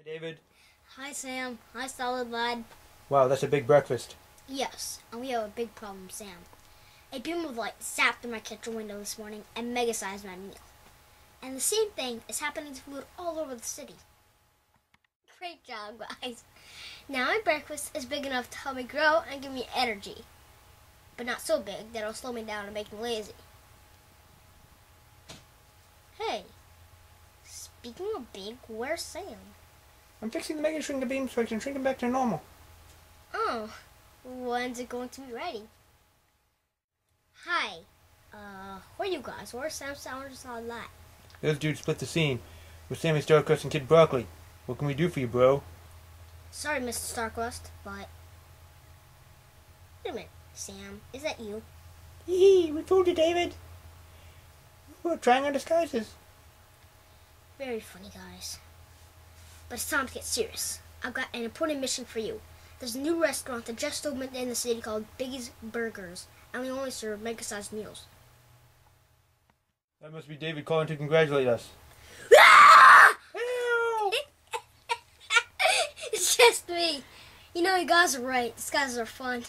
Hi, David. Hi, Sam. Hi, Solid Lad. Wow, that's a big breakfast. Yes, and we have a big problem, Sam. A beam of light zapped through my kitchen window this morning and mega-sized my meal. And the same thing is happening to food all over the city. Great job, guys. Now my breakfast is big enough to help me grow and give me energy. But not so big that it'll slow me down and make me lazy. Hey, speaking of big, where's Sam? I'm fixing the Mega shrinker beam so I can shrink him back to normal. Oh, when's it going to be ready? Hi, uh, where are you guys? Where's Sam Sound Solid Lad? Those dudes split the scene with Sammy Starcrust and Kid Broccoli. What can we do for you, bro? Sorry, Mr. Starcrust, but... Wait a minute, Sam, is that you? Hee we fooled you, David. We're trying our disguises. Very funny, guys. But it's time to get serious. I've got an important mission for you. There's a new restaurant that just opened in the city called Biggie's Burgers, and we only serve mega-sized meals. That must be David calling to congratulate us. It's just me. You know, you guys are right. These guys are fun.